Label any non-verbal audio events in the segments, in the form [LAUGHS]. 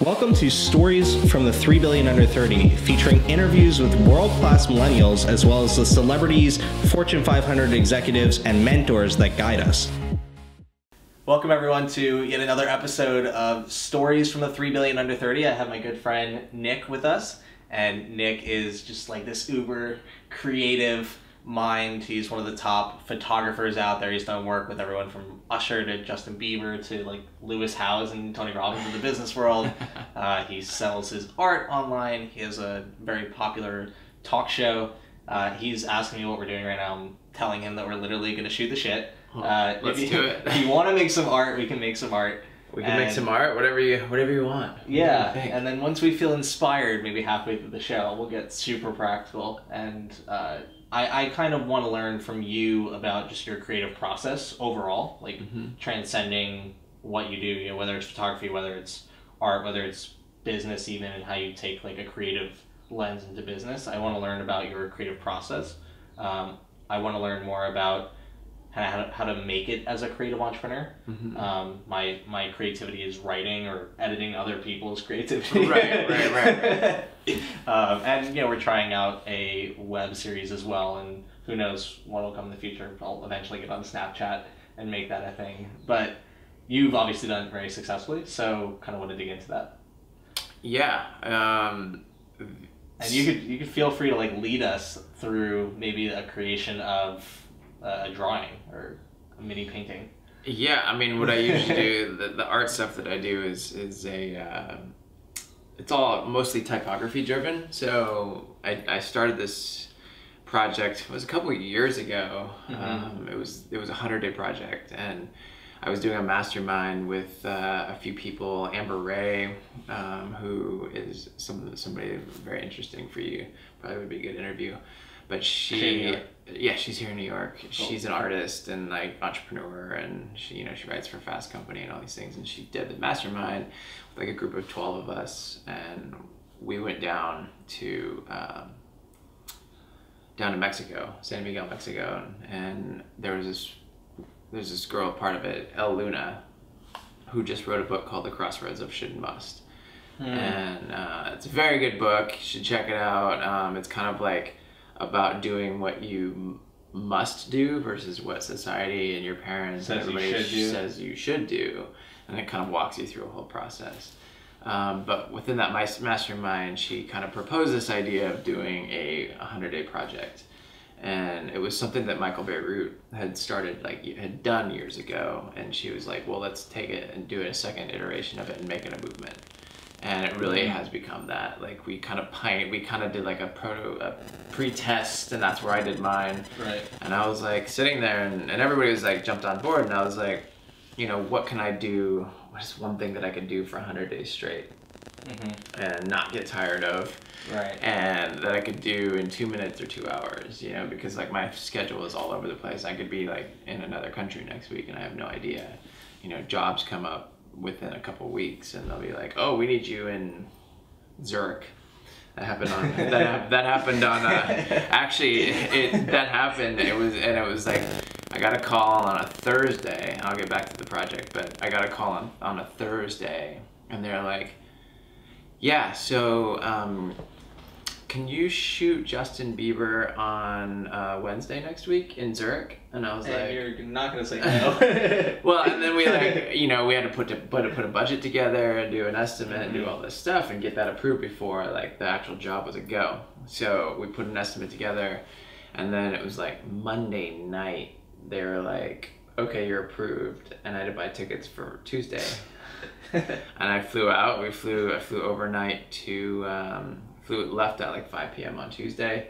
Welcome to Stories from the 3 Billion Under 30, featuring interviews with world class millennials as well as the celebrities, Fortune 500 executives, and mentors that guide us. Welcome, everyone, to yet another episode of Stories from the 3 Billion Under 30. I have my good friend Nick with us, and Nick is just like this uber creative mind. He's one of the top photographers out there. He's done work with everyone from Usher to Justin Bieber to like Lewis Howes and Tony Robbins in the business world. [LAUGHS] Uh, he sells his art online. He has a very popular talk show. Uh, he's asking me what we're doing right now. I'm telling him that we're literally going to shoot the shit. Uh, Let's if do you, it. [LAUGHS] if you want to make some art, we can make some art. We can make some art, whatever you whatever you want. Yeah, you and then once we feel inspired, maybe halfway through the show, we'll get super practical. And uh, I, I kind of want to learn from you about just your creative process overall, like Mhm. transcending what you do, you know, whether it's photography, whether it's art, whether it's business, even, and how you take like a creative lens into business. I want to learn about your creative process. Um, I want to learn more about how to, how to make it as a creative entrepreneur. Mhm. Um, my my creativity is writing or editing other people's [LAUGHS] creativity. Right, right, right, [LAUGHS] um, and you know we're trying out a web series as well, and who knows what will come in the future. I'll eventually get on Snapchat and make that a thing. But you've obviously done it very successfully, so kind of want to dig into that. Yeah. Um, And you could you could feel free to like lead us through maybe a creation of a drawing or a mini painting. yeah. I mean, what I usually do, [LAUGHS] the, the art stuff that I do is is a. Uh, it's all mostly typography driven. So I, I started this project it was a couple of years ago. Mhm. Um, it was it was a hundred day project, and I was doing a mastermind with uh, a few people. Amber Rae, um, who is some somebody very interesting for you, probably would be a good interview. But She in she, New York? yeah, she's here in New York. She's an artist and like entrepreneur, and she, you know, she writes for Fast Company and all these things. And she did the mastermind with like a group of twelve of us, and we went down to. Um, down to Mexico, San Miguel, Mexico, and there was this there's this girl part of it, Elle Luna, who just wrote a book called The Crossroads of Should and Must, and uh, it's a very good book. You should check it out. Um, it's kind of like about doing what you must do versus what society and your parents and Says you everybody do. says you should do, and it kind of walks you through a whole process. Um, but within that mas- mastermind, she kind of proposed this idea of doing a 100 day project. And it was something that Michael Bierut had started, like, had done years ago. And she was like, well, let's take it and do a second iteration of it and make it a movement. And it really has become that. Like, we kind of pint, we kind of did like a proto, a pre test, and that's where I did mine. Right. And I was like sitting there, and, and everybody was like jumped on board, and I was like, you know, what can I do? What is one thing that I can do for 100 days straight hmm and not get tired of, Right. and that I could do in two minutes or two hours, you know, because like my schedule is all over the place. I could be like in another country next week, and I have no idea. You know, jobs come up within a couple weeks, and they'll be like, oh, we need you in Zurich. That happened on that, [LAUGHS] that happened on uh, actually it that happened it was and it was like I got a call on a Thursday I'll get back to the project but I got a call on, on a Thursday and they're like yeah so um, can you shoot Justin Bieber on uh, Wednesday next week in Zurich and I was And like you're not gonna say no. [LAUGHS] well, and then we [LAUGHS] like, you know, we had to put to put, put a budget together and do an estimate and do all this stuff and get that approved before like the actual job was a go. So we put an estimate together, and then it was like Monday night. They were like, "Okay, you're approved," and I had to buy tickets for Tuesday. [LAUGHS] and I flew out. We flew. I flew overnight to. Um, flew left at like 5 p.m. on Tuesday.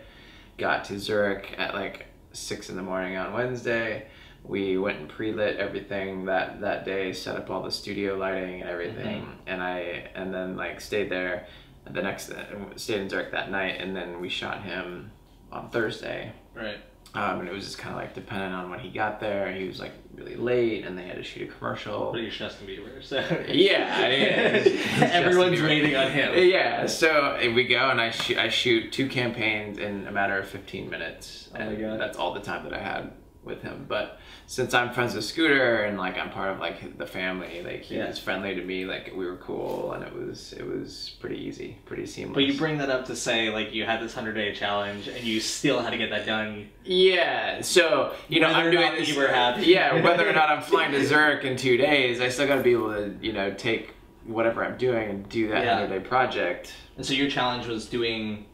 Got to Zurich at like six in the morning on Wednesday. We went and pre-lit everything that that day, set up all the studio lighting and everything, mm-hmm. and I and then like stayed there. The next stayed in Zurich that night, and then we shot him on Thursday. right. Um, and it was just kind of like dependent on when he got there. He was like really late, and they had to shoot a commercial. But he's Justin Bieber, so [LAUGHS] Yeah, yeah. everyone's Justin Bieber. waiting on him. Yeah, so we go and I shoot I shoot two campaigns in a matter of 15 minutes. Oh my and God. That's all the time that I had. With him. But since I'm friends with Scooter and like I'm part of like the family, like he Yeah. was friendly to me, like we were cool and it was it was pretty easy, pretty seamless. But you bring that up to say like you had this hundred day challenge and you still had to get that done. Yeah, so you know Whether I'm doing this. you were happy. [LAUGHS] Yeah, whether or not I'm flying to [LAUGHS] Zurich in two days, I still got to be able to you know take whatever I'm doing and do that Yeah. hundred day project. And so your challenge was doing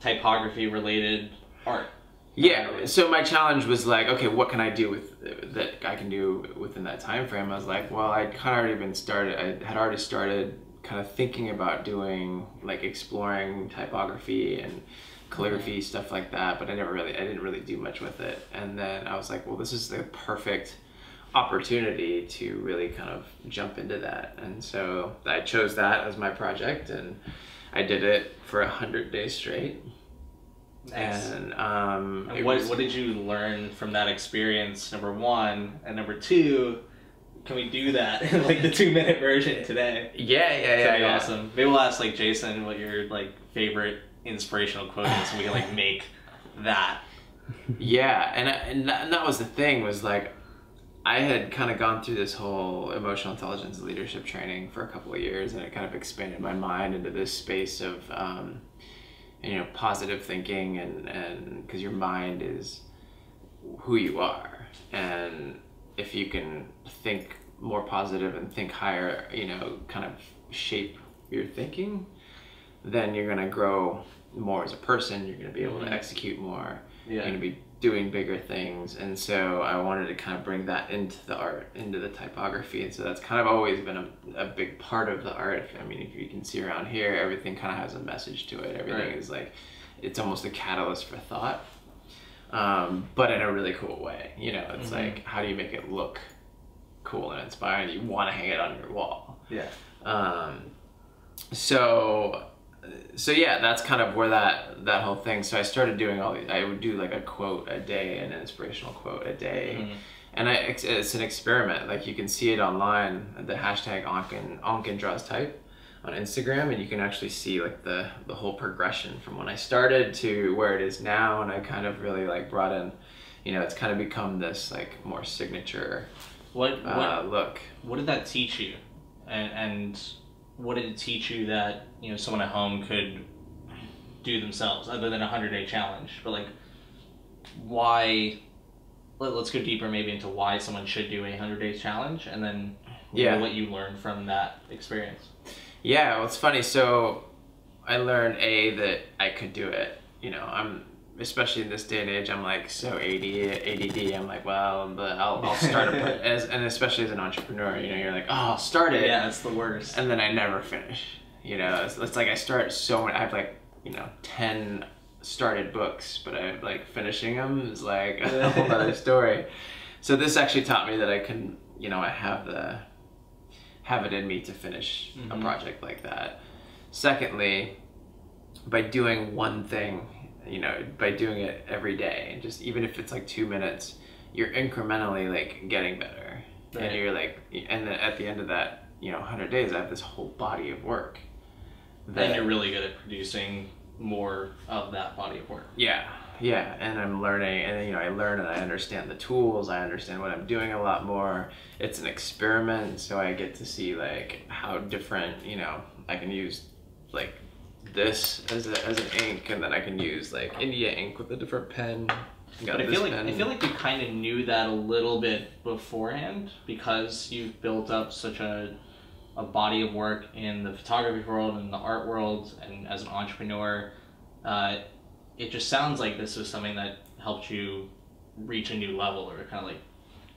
typography related art. Yeah. So my challenge was like, okay, what can I do with that I can do within that time frame? I was like, well, I'd kind of already been started. I had already started kind of thinking about doing like exploring typography and calligraphy stuff like that, but I never really, I didn't really do much with it. And then I was like, well, this is the perfect opportunity to really kind of jump into that. And so I chose that as my project, and I did it for a hundred days straight. Nice. And um, And what was- what did you learn from that experience? Number one and number two. Can we do that like the two minute version today? Yeah, yeah, yeah, That'd be yeah. awesome. Maybe we'll ask like Jason what your like favorite inspirational quote is, and we can like [LAUGHS] make that. Yeah, and I- and that, and that was the thing was like, I had kind of gone through this whole emotional intelligence leadership training for a couple of years, and it kind of expanded my mind into this space of, um, you know, positive thinking, and and because your mind is who you are, and if you can think more positive and think higher, you know, kind of shape your thinking, then you're gonna grow more as a person. You're gonna be able to Mhm. execute more. Yeah. You're gonna be doing bigger things, and so I wanted to kind of bring that into the art, into the typography, and so that's kind of always been a, a big part of the art. I mean, if you can see around here, everything kind of has a message to it. Everything Right. is like, it's almost a catalyst for thought, um, but in a really cool way. You know, it's Mhm. like how do you make it look cool and inspiring? You want to hang it on your wall. Yeah. Um, so, so yeah, that's kind of where that that whole thing. So I started doing all. These, I would do like a quote a day, an inspirational quote a day, Mhm. and I, it's, it's an experiment. Like you can see it online. The hashtag Onken Onken draws type on Instagram, and you can actually see like the the whole progression from when I started to where it is now, and I kind of really like brought in. You know, it's kind of become this like more signature What what uh, look. what did that teach you, and and what did it teach you that you know someone at home could do themselves other than a hundred day challenge? But like, why? Let, let's go deeper maybe into why someone should do a hundred days challenge, and then Yeah. what you learned from that experience. Yeah, well, it's funny. So I learned a that I could do it. You know, I'm especially in this day and age. I'm like so AD, ADD. I'm like, well, but I'll, I'll start a [LAUGHS] as and especially as an entrepreneur. You know, you're like, oh, I'll start it, Yeah, it's the worst. and then I never finish. You know, it's, it's like I start so many. I have like you know ten started books, but I like finishing them is like [LAUGHS] a whole other story. So this actually taught me that I can, you know, I have the have it in me to finish a Mhm. project like that. Secondly, by doing one thing, you know, by doing it every day, and just even if it's like two minutes, you're incrementally like getting better, Right. and you're like, and then at the end of that, you know, hundred days, I have this whole body of work. then you're really good at producing more of that body of work. Yeah, yeah, and I'm learning, and you know, I learn and I understand the tools. I understand what I'm doing a lot more. It's an experiment, so I get to see like how different. You know, I can use like this as a, as an ink, and then I can use like India ink with a different pen. Got But I feel like pen. I feel like you kind of knew that a little bit beforehand because you've built up such a a body of work in the photography world and the art world, and as an entrepreneur, uh, it just sounds like this was something that helped you reach a new level or kind of like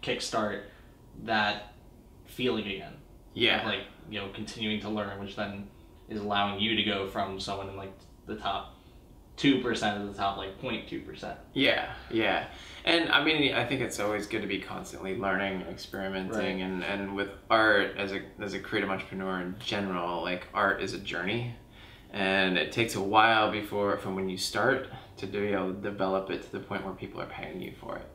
kickstart that feeling again. yeah, Of, like you know continuing to learn, which then is allowing you to go from someone in like the top two percent of the top like 02 percent. Yeah, yeah. And I mean, I think it's always good to be constantly learning, experimenting, Right. and, and with art as a as a creative entrepreneur in general, like art is a journey, and it takes a while before from when you start to be able to develop it to the point where people are paying you for it.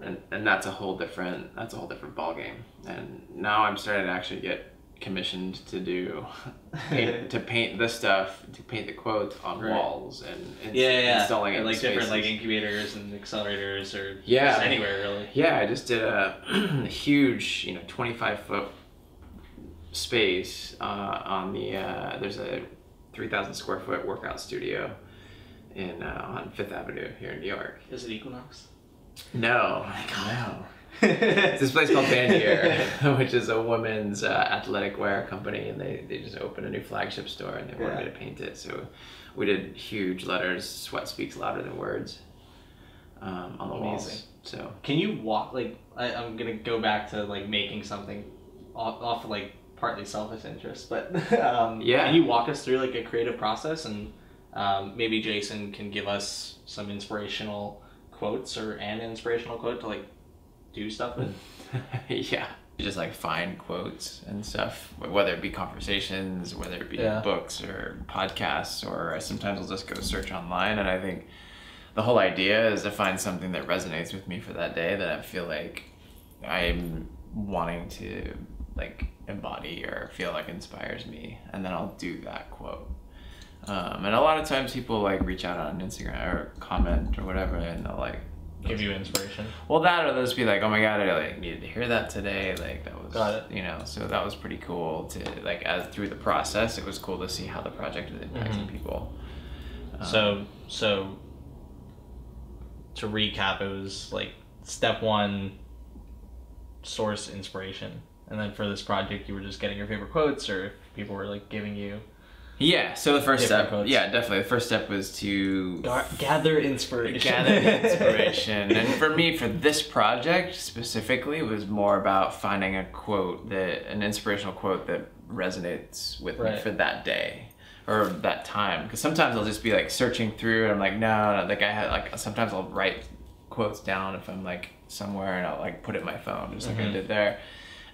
And, and that's a whole different that's a whole different ball game. And now I'm starting to actually get commissioned to do [LAUGHS] paint, to paint the stuff to paint the quotes on Right. walls and, and Yeah, yeah. installing it like different like incubators and accelerators or Yeah. anywhere really. Yeah, I just did a [CLEARS THROAT] huge, you know, 25 foot space uh, on the, uh, there's a 3,000 square foot workout studio in uh, on Fifth Avenue here in New York. Is it Equinox? No, no. It's [LAUGHS] this place called Bandier, [LAUGHS] [LAUGHS] which is a women's uh, athletic wear company, and they, they just opened a new flagship store, and they wanted Yeah. me to paint it. So we did huge letters, "Sweat speaks louder than words," um, on the walls. So Can you walk like I, I'm gonna go back to like making something off, off of, like partly selfish interest, but um, Yeah. Can you walk us through like a creative process and um, maybe Jason can give us some inspirational quotes or an inspirational quote to like do stuff with. [LAUGHS] yeah. You just like find quotes and stuff, whether it be conversations, whether it be Yeah. books or podcasts, or I sometimes I'll just go search online. And I think the whole idea is to find something that resonates with me for that day that I feel like I'm wanting to like embody or feel like inspires me. And then I'll do that quote. Um, and a lot of times people like reach out on Instagram or comment or whatever, and they'll like Give you inspiration. well, that or they'll be like, "Oh my god, I like needed to hear that today." Like that was, Got it. you know. So that was pretty cool to like as through the process. It was cool to see how the project is impacting Mhm. people. Um, So so to recap, it was like step one, source inspiration, and then for this project, you were just getting your favorite quotes, or people were like giving you yeah. So the first Different step, quotes. yeah, definitely. The first step was to gather inspiration. gather [LAUGHS] inspiration. and for me, for this project specifically, was more about finding a quote that an inspirational quote that resonates with me for that day or that time. Because sometimes I'll just be like searching through, and I'm like, no, no, like I had like sometimes I'll write quotes down if I'm like somewhere, and I'll like put it in my phone, just like I Mhm. did there.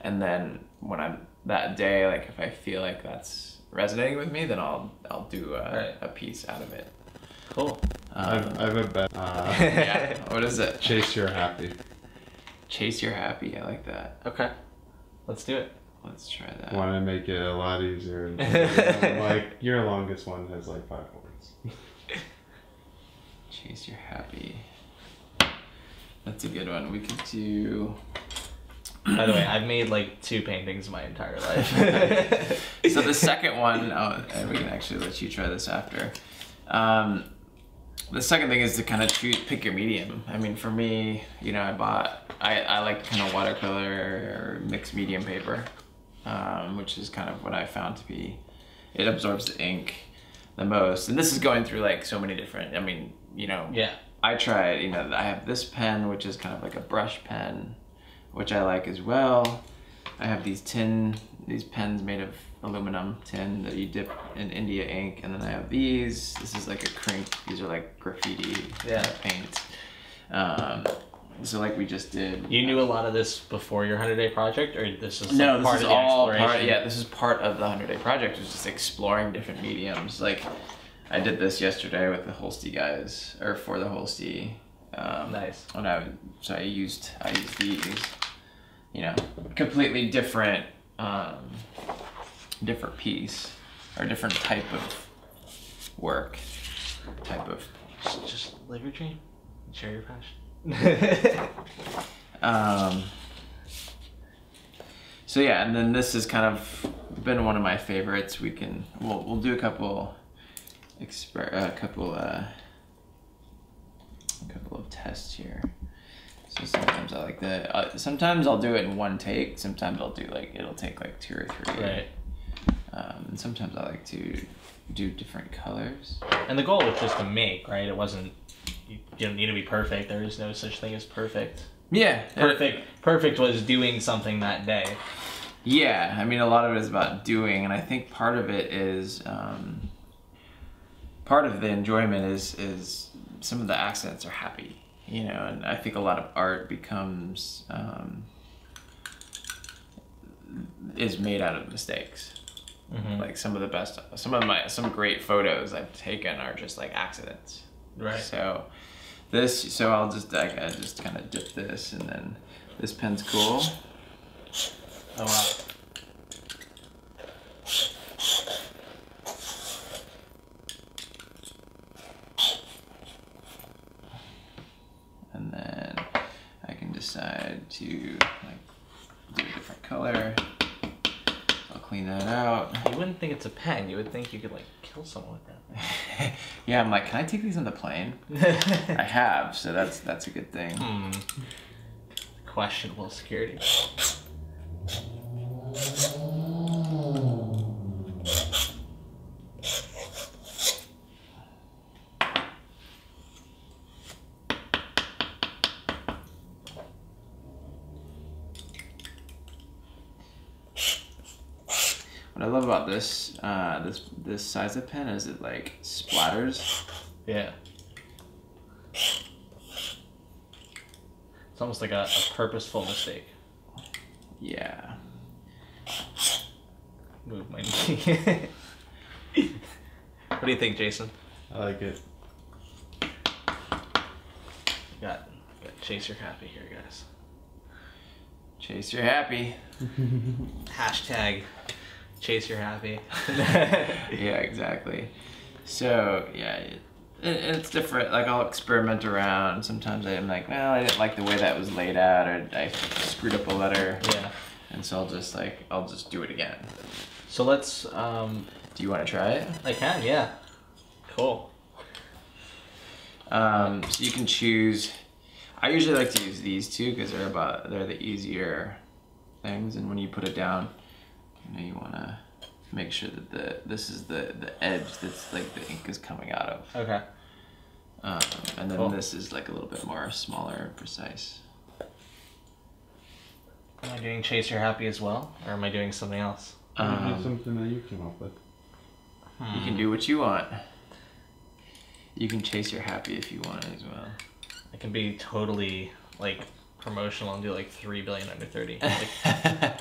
And then when I'm that day, like if I feel like that's resonating with me, then I'll I'll do a, Right. a piece out of it. cool. Um, I've, I have a bet. Uh, [LAUGHS] yeah. What is it? chase your happy. Chase your happy. I like that. Okay, let's do it. Let's try that. Want to make it a lot easier. [LAUGHS] like your longest one has like five words. Chase your happy. That's a good one. We could do. By the way, I've made like two paintings my entire life. [LAUGHS] So the [LAUGHS] second one, oh, and we can actually let you try this after. Um, the second thing is to kind of choose, pick your medium. I mean, for me, you know, I bought, I, I like kind of watercolor or mixed medium paper, um, which is kind of what I found to be, it absorbs the ink the most. And this is going through like so many different, I mean, you know, yeah. I tried, you know, I have this pen, which is kind of like a brush pen, which I like as well. I have these tin, these pens made of aluminum tin that you dip in India ink, and then I have these. This is like a Krink. These are like graffiti Yeah. paint. Um, so like we just did. You knew a lot of this before your hundred day project, or this is No, like, this part is of the all exploration? part. Yeah, this is part of the hundred day project. Was just exploring different mediums. Like, I did this yesterday with the Holstee guys, or for the Holstee. Um, Nice. And I so I used I used these. You know, completely different, um, different piece or different type of work, type of Just, live your dream, share your passion. Um, so yeah, and then this has kind of been one of my favorites. We can we'll we'll do a couple exper a couple uh, a couple of tests here. So sometimes I like the uh, sometimes I'll do it in one take. Sometimes I'll do like it'll take like two or three. right. Um, and sometimes I like to do different colors. And the goal was just to make, right? It wasn't. You, you don't need to be perfect. There is no such thing as perfect. Yeah, Perfect. Perfect was doing something that day. Yeah, I mean, a lot of it is about doing, and I think part of it is um, part of the enjoyment is is some of the accents are happy, you know, and I think a lot of art becomes um, is made out of mistakes. Mhm. Like some of the best, some of my some great photos I've taken are just like accidents. Right. So this, so I'll just I, I just kind of dip this, and then this pen's cool. Oh wow. Decide to like do a different color. I'll clean that out. You wouldn't think it's a pen. You would think you could like kill someone with that. [LAUGHS] yeah, I'm like, can I take these on the plane? [LAUGHS] I have, so that's that's a good thing. hmm. Questionable security. What I love about this uh, this this size of pen is it like splatters. Yeah. It's almost like a, a purposeful mistake. Yeah. Move my [LAUGHS] knee. what do you think, Jason? I like it. Got, got chase your happy here, guys. Chase, you're happy. [LAUGHS] Hashtag chase your happy. [LAUGHS] [LAUGHS] yeah, exactly. So yeah, it, it, it's different. Like I'll experiment around. Sometimes I'm like, well, I didn't like the way that was laid out, or I screwed up a letter, yeah. and so I'll just like I'll just do it again. So let's. Um, Do you want to try it? I can, yeah. Cool. Um, so you can choose. I usually like to use these two because they're about they're the easier things, and when you put it down, you know you want to make sure that the this is the the edge that's like the ink is coming out of, Okay. um, and then Cool. this is like a little bit more smaller and precise. Am I doing chase your happy as well, or am I doing something else? You do Um, something that you came up with. you can do what you want. You can chase your happy if you want as well. I can be totally like promotional and do like three billion under thirty. [LAUGHS] Like,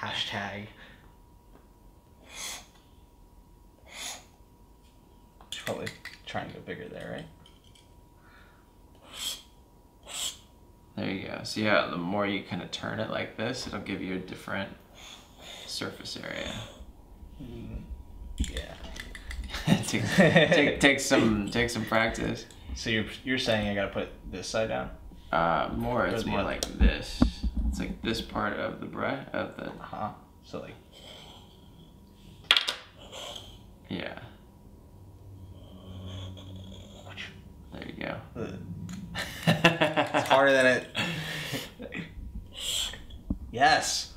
hashtag. Probably try and go bigger there, right? There you go. So yeah, the more you kind of turn it like this, it'll give you a different surface area. Yeah. [LAUGHS] take, take, take some take some practice. So you're you're saying I gotta put this side down? Uh, more it's more other. like this. It's like this part of the brush of the Uh huh. So like yeah. There you go. [LAUGHS] it's harder than it. Yes.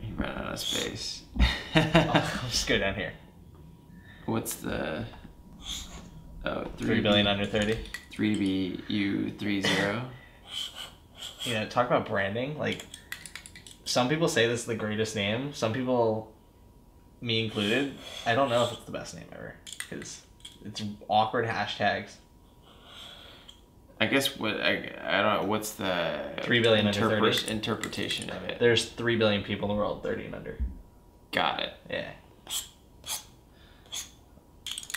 You ran out of space. Oh, I'll just go down here. What's the oh Three billion under thirty. three B U three zero. You know, talk about branding. Like, some people say this is the greatest name. Some people, me included, I don't know if it's the best name ever because it's awkward hashtags. I guess what I, I don't know what's the Three billion interpre- 30. interpretation of it. There's three billion people in the world, thirty and under. Got it. Yeah.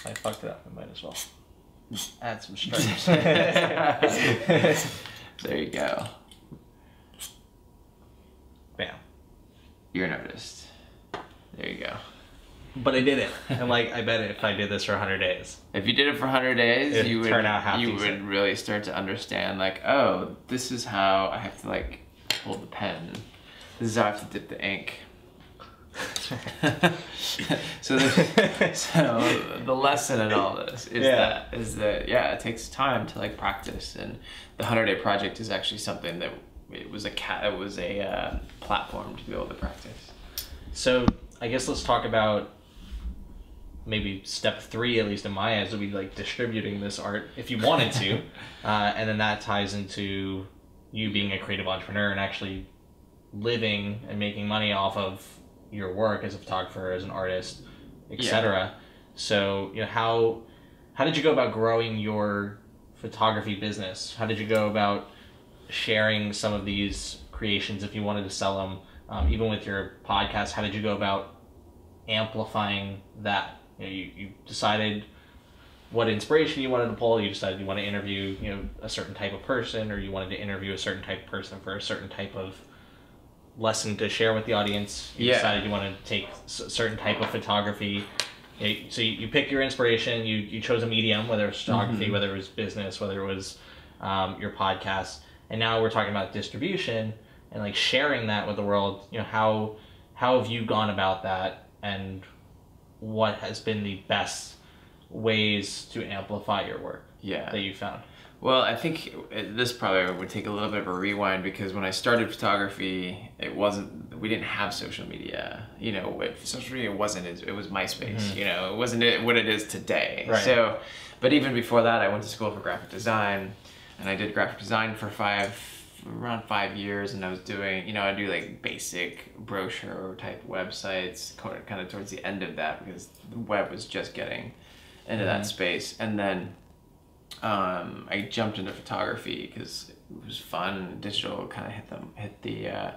I fucked it up. I might as well [LAUGHS] add some stripes. [LAUGHS] There you go. You're noticed. There you go. But I did it, and like I bet if I did this for hundred days, If you did it for 100 days, It'd you would turn out half you decent. would really start to understand like, oh, this is how I have to like hold the pen. This is how I have to dip the ink. [LAUGHS] so, the, so the lesson in all this is Yeah. that is that yeah, it takes time to like practice, and the 100 day project is actually something that it was a cat, it was a uh, platform to be able to practice. So I guess let's talk about maybe step three, at least in my eyes, would be like distributing this art if you wanted to, [LAUGHS] uh, and then that ties into you being a creative entrepreneur and actually living and making money off of your work as a photographer, as an artist, etc. So you know how how did you go about growing your photography business? How did you go about sharing some of these creations if you wanted to sell them? Um, even with your podcast, how did you go about amplifying that? You, know, you, you decided what inspiration you wanted to pull. You decided you want to interview you know a certain type of person, or you wanted to interview a certain type of person for a certain type of lesson to share with the audience. You Yeah. decided you want to take a certain type of photography you- so you, you pick your inspiration. You you chose a medium, whether it was photography, Mm-hmm. whether it was business, whether it was um, your podcast, and now we're talking about distribution and like sharing that with the world. You know how how have you gone about that, and what has been the best ways to amplify your work Yeah. that you found? Well, I think uh, this probably would take a little bit of a rewind because when I started photography, it wasn't we didn't have social media. You know, it, social media wasn't it was MySpace. Mm-hmm. You know, it wasn't what it is today. Right. So, but even before that, I went to school for graphic design, and I did graphic design for five around five years, and I was doing you know I do like basic brochure type websites, kind of towards the end of that because the web was just getting into that space, and then um, I jumped into photography because it was fun. Digital kind of hit the hit the uh,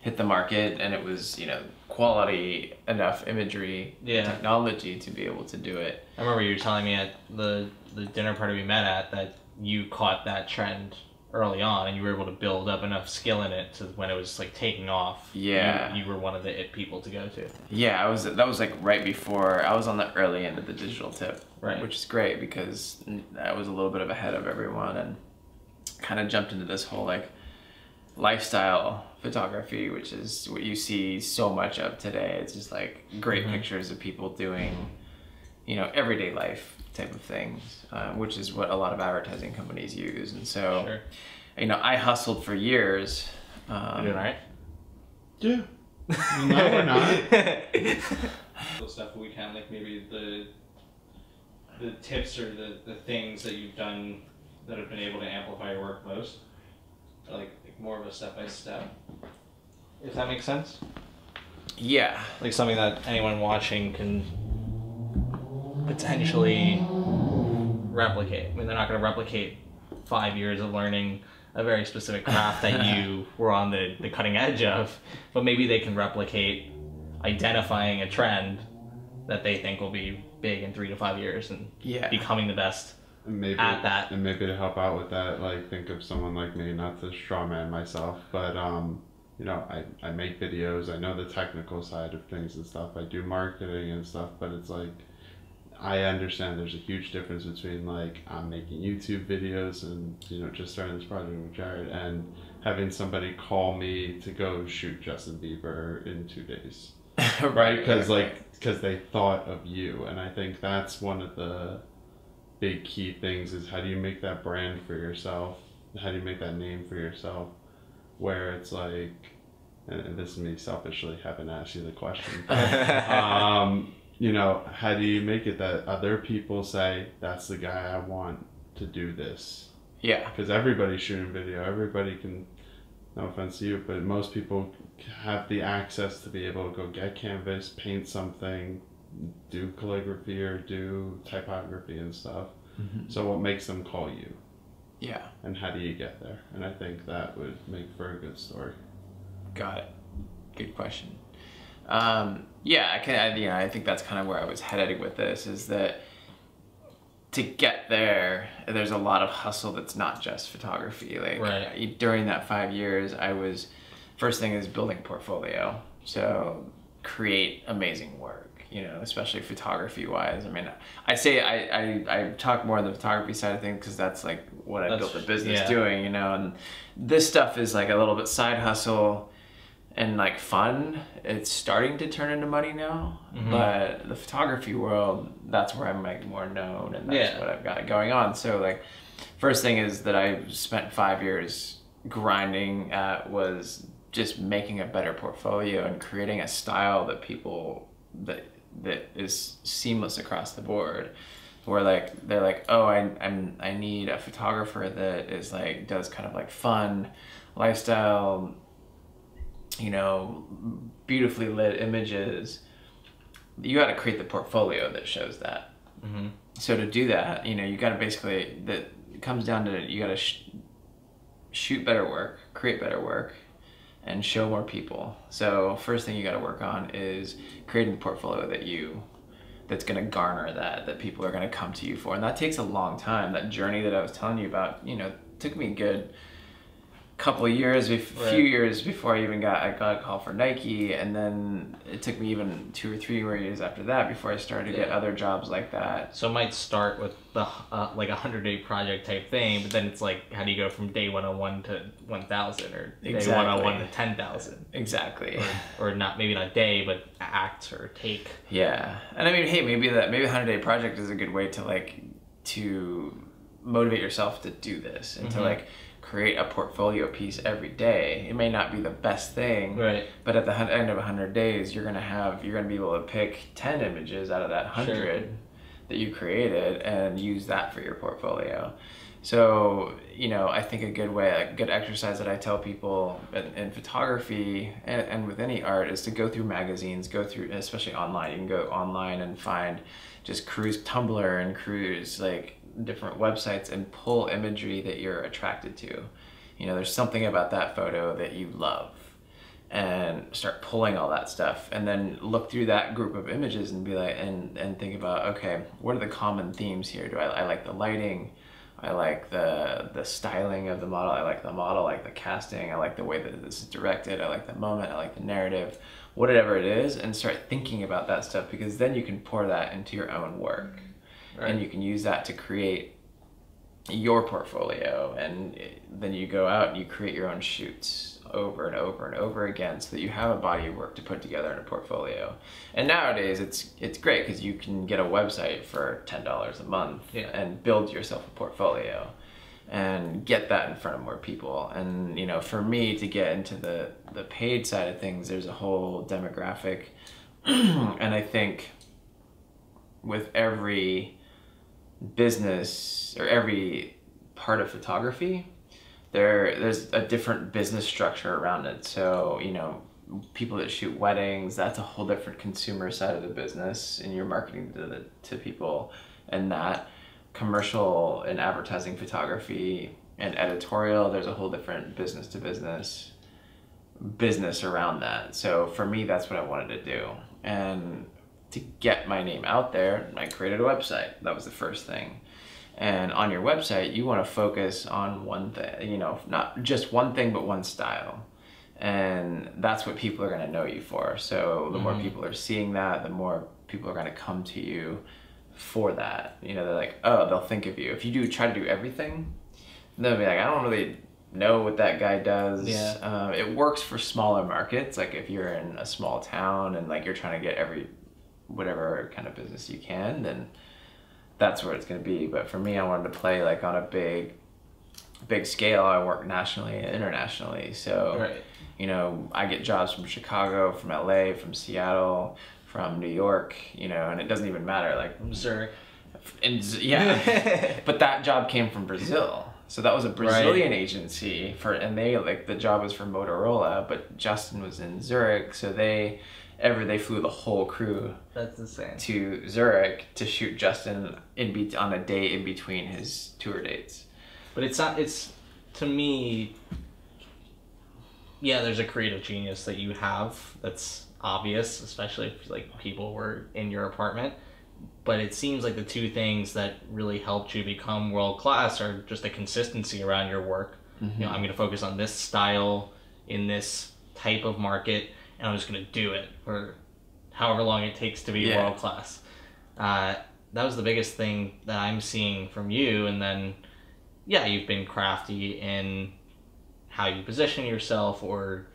hit the market, and it was you know quality enough imagery, Yeah. technology to be able to do it. I remember you were telling me at the the dinner party we met at that you caught that trend early on and you were able to build up enough skill in it to when it was like taking off. Yeah. You, were one of the it people to go to. Yeah, I was. That was like right before I was on the early end of the digital tip, Right. Which is great because I was a little bit of ahead of everyone and kind of jumped into this whole like lifestyle photography, which is what you see so much of today. It's just like great mm-hmm. pictures of people doing, you know, everyday life type of things, uh, which is what a lot of advertising companies use. And so, Sure. you know, I hustled for years. Um, You doing alright? Yeah. [LAUGHS] No, we're not. [LAUGHS] the stuff we can like maybe the the tips or the, the things that you've done that have been able to amplify your work most like, like more of a step by step if that makes sense Yeah. like something that anyone watching can potentially replicate. I mean, they're not going to replicate five years of learning a very specific craft that you [LAUGHS] were on the, the cutting edge of, but maybe they can replicate identifying a trend that they think will be big in three to five years and Yeah. becoming the best. And maybe At that. and maybe to help out with that, like think of someone like me, not the straw man myself, but um, you know, I, I make videos, I know the technical side of things and stuff. I do marketing and stuff, but it's like I understand there's a huge difference between like I'm making YouTube videos and you know just starting this project with Jared and having somebody call me to go shoot Justin Bieber in two days. [LAUGHS] Right because like because they thought of you. And i think that's one of the big key things is how do you make that brand for yourself? How do you make that name for yourself? Where it's like and, this is me selfishly having asked you the question [LAUGHS] um, you know how do you make it that other people say that's the guy i want to do this Yeah. because everybody's shooting video. Everybody can, no offense to you, but most people have the access to be able to go get canvas, paint something, do calligraphy or do typography and stuff. So what makes them call you, Yeah. and how do you get there? And I think that would make for a good story. Got it. Good question. Um, yeah, I can. I, you know, I think that's kind of where I was headed with this. Is that to get there, there's a lot of hustle that's not just photography. Like Right. During that five years, I was first thing is building portfolio. So create amazing work. You know, especially photography wise. I mean, I say I, I, I talk more on the photography side of things because that's like what I That's- built the business yeah. doing. You know, and this stuff is like a little bit side hustle and like fun. It's starting to turn into money now, Mm-hmm. but the photography world, that's where I'm like more known and that's Yeah. what I've got going on. So like, first thing is that I spent five years grinding at was just making a better portfolio and creating a style that people that that is seamless across the board where like they're like oh I, I'm I need a photographer that is like does kind of like fun lifestyle you know beautifully lit images you got to create the portfolio that shows that. Mhm. so to do that you know you got to basically that comes down to you got to sh- shoot better work create better work and show more people. So first thing you got to work on is creating a portfolio that you that's going to garner that that people are going to come to you for. And that takes a long time. That journey that i was telling you about you know took me a good couple years, a few Right. years before I even got I got a call for Nike, and then it took me even two or three more years after that before I started to get other jobs like that. So it might start with the uh, like a hundred day project type thing, but then it's like, how do you go from day one on one to one thousand, or day one on one to ten thousand, Exactly. or not maybe not day, but act or take. Yeah, and I mean, hey, maybe that maybe a hundred day project is a good way to like to motivate yourself to do this and to Mhm. like create a portfolio piece every day. It may not be the best thing, Right. but at the end of hundred days, you're gonna have you're gonna be able to pick ten images out of that hundred that you created and use that for your portfolio. So, you know, I think a good way, a good exercise that I tell people in, in photography and, and with any art is to go through magazines, go through, especially online. You can go online and find just cruise Tumblr and cruise like different websites and pull imagery that you're attracted to. You know, there's something about that photo that you love and start pulling all that stuff and then look through that group of images and be like and and think about okay what are the common themes here? Do i, I like the lighting? I like the the styling of the model. I like the model i like the casting. I like the way that this is directed. I like the moment. I like the narrative. Whatever it is and start thinking about that stuff because then you can pour that into your own work Right. and you can use that to create your portfolio and then you go out and you create your own shoots over and over and over again so that you have a body of work to put together in a portfolio and nowadays it's it's great because you can get a website for $10 a month Yeah. and build yourself a portfolio and get that in front of more people and you know for me to get into the the paid side of things there's a whole demographic [CLEARS THROAT] and i think with every business or every part of photography there there's a different business structure around it. So you know people that shoot weddings that's a whole different consumer side of the business and you're marketing to the to people. And that commercial and advertising photography and editorial there's a whole different business to business business around that. So for me that's what i wanted to do. And to get my name out there i created a website. That was the first thing. And on your website you want to focus on one thing you know not just one thing but one style. And that's what people are going to know you for. So the more Mhm. people are seeing that the more people are going to come to you for that. You know they're like oh they'll think of you. If you do try to do everything they'll be like i don't really know what that guy does. Yeah. um, it works for smaller markets. Like if you're in a small town and like you're trying to get every whatever kind of business you can then that's where it's going to be. But for me i wanted to play like on a big big scale. I work nationally and internationally. So Right. you know i get jobs from chicago from la from seattle from new york you know and it doesn't even matter like Zurich. and yeah. [LAUGHS] But that job came from brazil. So that was a brazilian agency for and they like the job was for motorola but justin was in zurich. So they ever they flew the whole crew That's insane. to Zurich to shoot Justin in be- on a day in between his tour dates. But it's not. It's to me. Yeah, there's a creative genius that you have that's obvious, especially if like people were in your apartment. But it seems like the two things that really helped you become world class are just the consistency around your work. You know, mm-hmm. I'm going to focus on this style in this type of market, and I'm just going to do it for however long it takes to be Yeah. world class. Uh, that was the biggest thing that I'm seeing from you, and then yeah, you've been crafty in how you position yourself or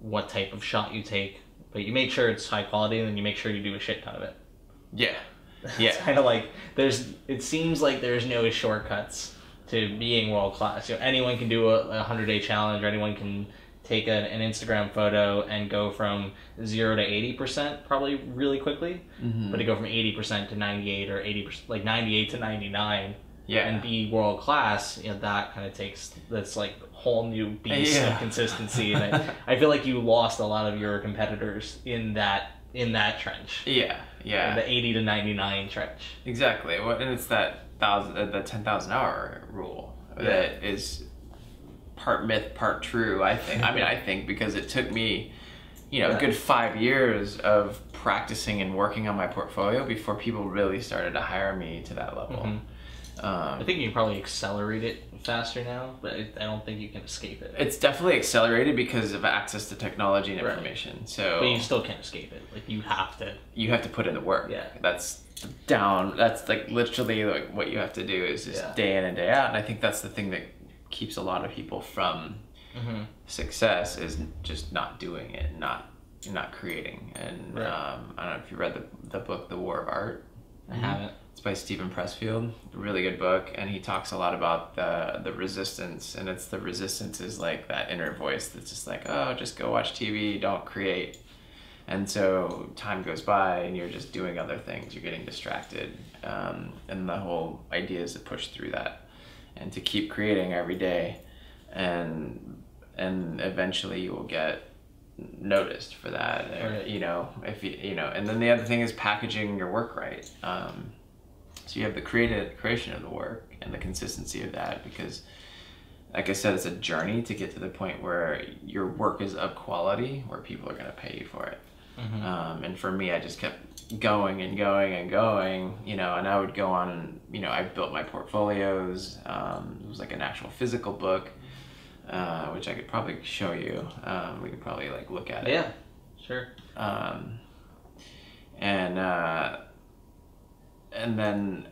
what type of shot you take, but you make sure it's high quality, and then you make sure you do a shit ton of it. Yeah. [LAUGHS] It's Yeah. kind of like there's. It seems like there's no shortcuts to being world class. You know, anyone can do a, a hundred day challenge, or anyone can take a, an Instagram photo and go from zero to eighty percent probably really quickly. Mm-hmm. But to go from eighty percent to ninety eight or eighty percent, like ninety eight to ninety nine, Yeah. and be world class, you know, that kind of takes that's like whole new beast Yeah. of [LAUGHS] consistency. And I, I feel like you lost a lot of your competitors in that in that trench. yeah. Yeah. The eighty to ninety nine trench. Exactly. Well, and it's that thousand, uh, the ten thousand hour rule that is part myth, part true. I think. I mean, I think because it took me, you know, a good five years of practicing and working on my portfolio before people really started to hire me to that level. Mhm. Um, I think you can probably accelerate it faster now, but I I don't think you can escape it. it's definitely accelerated because of access to technology and Right. information. So But you still can't escape it. Like you have to. you have to put in the work. Yeah. That's down. That's like literally like what you have to do is just Yeah. day in and day out. And I think that's the thing that keeps a lot of people from success is just not doing it, not not creating. And Right. um, I don't know if you read the the book The War of Art. I haven't. It's by Steven Pressfield. Really good book, and he talks a lot about the the resistance, and it's the resistance is like that inner voice that's just like, oh, just go watch TV, don't create. And so time goes by, and you're just doing other things. You're getting distracted, um, and the whole idea is to push through that, and to keep creating every day, and and eventually you will get noticed for that. Right. You know, if you you know, and then the other thing is packaging your work right. Um, so you have the creative creation of the work and the consistency of that because, like I said, it's a journey to get to the point where your work is of quality where people are going to pay you for it. Um, and for me, I just kept going and going and going, you know, and I would go on and, you know, I built my portfolios. Um, it was like an actual physical book, uh, which I could probably show you. Um, we could probably like look at it Yeah, sure. um, and uh, and then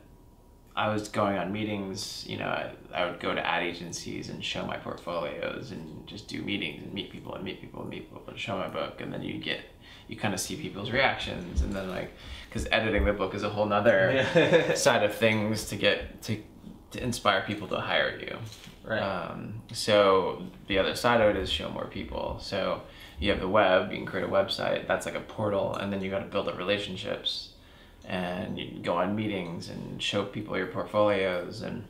I was going on meetings. You know, I, I would go to ad agencies and show my portfolios and just do meetings and meet people and meet people and meet people and show my book. And then you get you kind of see people's reactions and then like because editing the book is a whole nother Yeah. [LAUGHS] side of things to get to to inspire people to hire you. Right. Um, so the other side of it is show more people. So you have the web, you can create a website. That's like a portal, and then you got to build up relationships, and you go on meetings and show people your portfolios and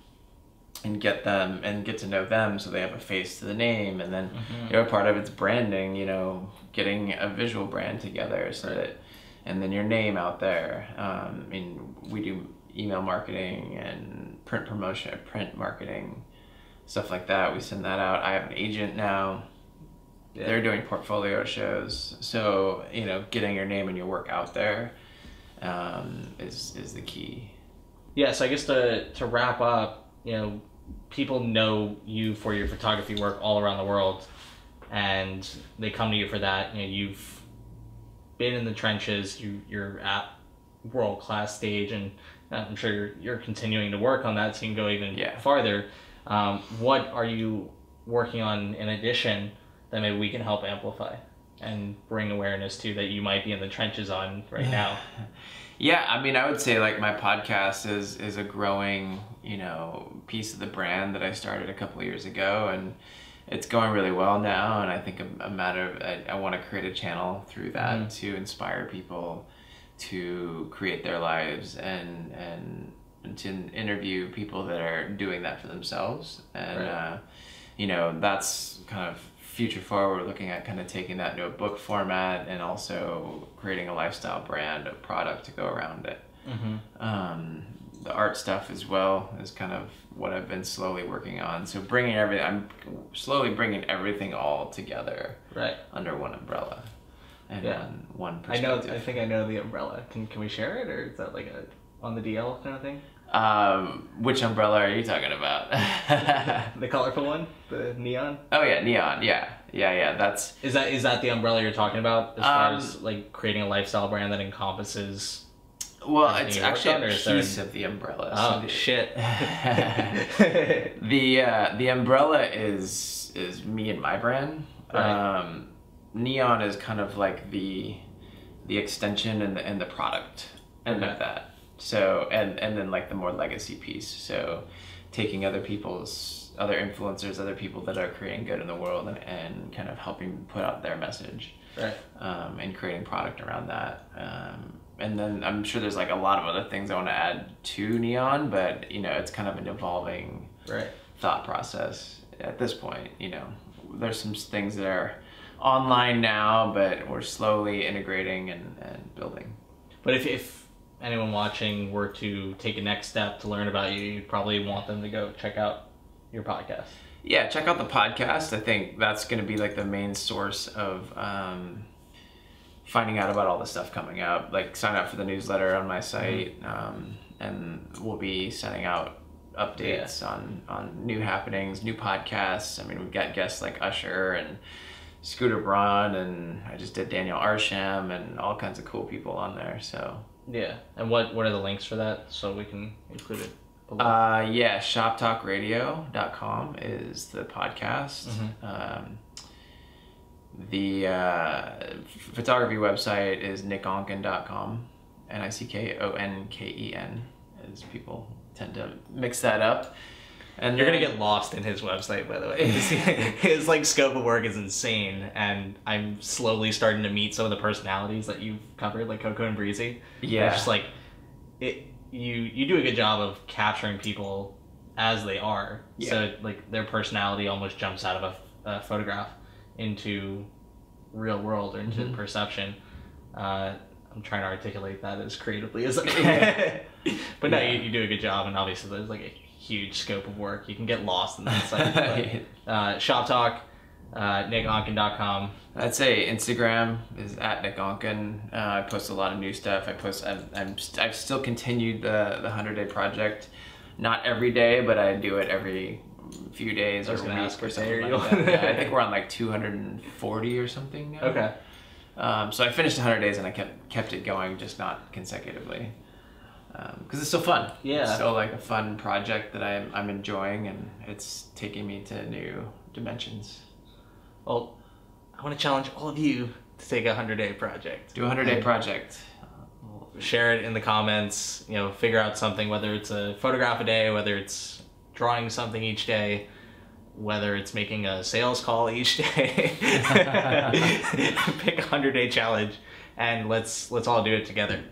and get them and get to know them so they have a face to the name. And then you know part of it's branding you know getting a visual brand together so Right. that and then your name out there. Um, i mean we do email marketing and print promotion print marketing stuff like that. We send that out. I have an agent now. Yeah. they're doing portfolio shows. So you know getting your name and your work out there um, is is the key. Yeah, so I guess to to wrap up, you know, people know you for your photography work all around the world, and they come to you for that. You know, you've been in the trenches. You you're at world class stage, and I'm sure you're you're continuing to work on that, so you can go even Yeah. farther. Um, what are you working on in addition that maybe we can help amplify and bring awareness to that you might be in the trenches on right [LAUGHS] now? Yeah, I mean, I would say like my podcast is is a growing, you know, piece of the brand that I started a couple of years ago, and it's going really well now. And I think a, a matter of I, I want to create a channel through that to inspire people to create their lives and and, and to interview people that are doing that for themselves. And Right. uh, you know, that's kind of future forward we're looking at kind of taking that into a book format and also creating a lifestyle brand a product to go around it Mm-hmm. um, the art stuff as well is kind of what I've been slowly working on. So bringing everything, I'm slowly bringing everything all together Right. under one umbrella and Yeah. one one I know. I think I know the umbrella. Can can we share it, or is that like a on the DL kind of thing? Um, which umbrella are you talking about? [LAUGHS] The colorful one, the neon. oh yeah, neon. Yeah, yeah, yeah. That's Is that is that the umbrella you're talking about as far Um, as like creating a lifestyle brand that encompasses? well, it's actually a is there piece of the umbrella. Oh So the- shit! [LAUGHS] the uh, the umbrella is is me and my brand. Right. Um, Neon is kind of like the the extension and the and the product end Okay. of that. So and and then like the more legacy piece. So taking other people's other influencers, other people that are creating good in the world, and, and kind of helping put out their message right. um, and creating product around that. Um, and then I'm sure there's like a lot of other things I want to add to Neon, but you know, it's kind of an evolving Right. thought process at this point. You know, there's some things that are online now, but we're slowly integrating and, and building. But if if anyone watching were to take a next step to learn about you, you'd probably want them to go check out your podcast. Yeah, check out the podcast. I think that's going to be like the main source of um, finding out about all the stuff coming up. Like sign up for the newsletter on my site, um, and we'll be sending out updates on on new happenings, new podcasts. I mean, we've got guests like Usher and Scooter Braun, and I just did Daniel Arsham and all kinds of cool people on there. So Yeah. And what what are the links for that so we can include it below? Uh, yeah, shoptalkradio.com is the podcast. Um, the uh, photography website is nickonken.com. N I C K O N K E N, as people tend to mix that up. And You're gonna get lost in his website, by the way. His, [LAUGHS] his like scope of work is insane, and I'm slowly starting to meet some of the personalities that you've covered, like Coco and Breezy. Yeah. it's just like it. You you do a good job of capturing people as they are. Yeah. So like their personality almost jumps out of a, a photograph into real world or into Mm-hmm. perception. Uh, I'm trying to articulate that as creatively as I [LAUGHS] can. [LAUGHS] but no, Yeah. you, you do a good job, and obviously there's like a huge scope of work. You can get lost in that site. [LAUGHS] But, uh, Shop Talk, uh, nickonken.com. I'd say Instagram is at Nick Onken. Uh, I post a lot of new stuff. I post. I'm. I'm st- I've still continued the the hundred day project. Not every day, but I do it every few days or was a gonna week or something like that. Yeah, I think we're on like 240 or something now. Okay. Um, so I finished 100 days and I kept kept it going, just not consecutively, Um, because it's so fun. Yeah. It's still like a fun project that I'm I'm enjoying, and it's taking me to new dimensions. Well, I want to challenge all of you to take a 100 day project. Do a 100 day project. Share it in the comments. You know, figure out something, whether it's a photograph a day, whether it's drawing something each day, whether it's making a sales call each day. [LAUGHS] [LAUGHS] Pick a 100 day challenge and let's let's all do it together.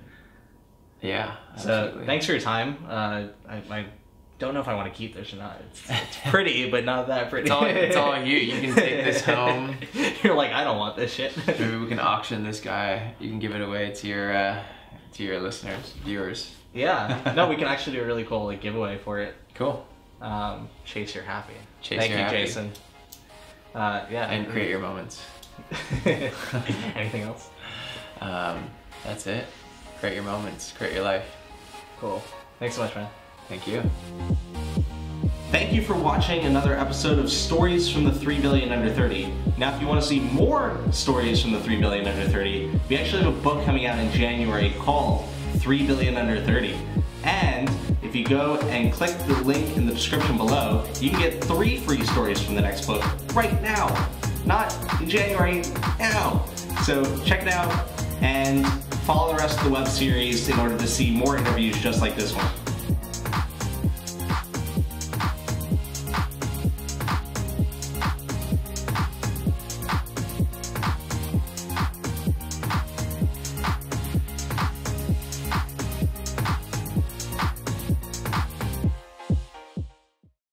Yeah. So thanks for your time. Uh, I, I don't know if I want to keep this or not. It's, it's pretty, but not that pretty. It's all, it's all you. You can take this [LAUGHS] home. You're like, I don't want this shit. Maybe we can auction this guy. You can give it away to your uh, to your listeners, viewers. yeah. [LAUGHS] No, we can actually do a really cool like giveaway for it. Cool. Um, Chase You're Happy. Chase Thank you, Happy. Jason. Uh, yeah. And create your moments. [LAUGHS] Anything else? Um, that's it. Create your moments. Create your life. Cool. Thanks so much, man. Thank you. Thank you for watching another episode of Stories from the 3 Billion Under 30. Now, if you want to see more stories from the 3 Billion Under 30, we actually have a book coming out in January called 3 Billion Under 30. And if you go and click the link in the description below, you can get three free stories from the next book right now. Not in January, now. So check it out and follow the rest of the web series in order to see more interviews just like this one.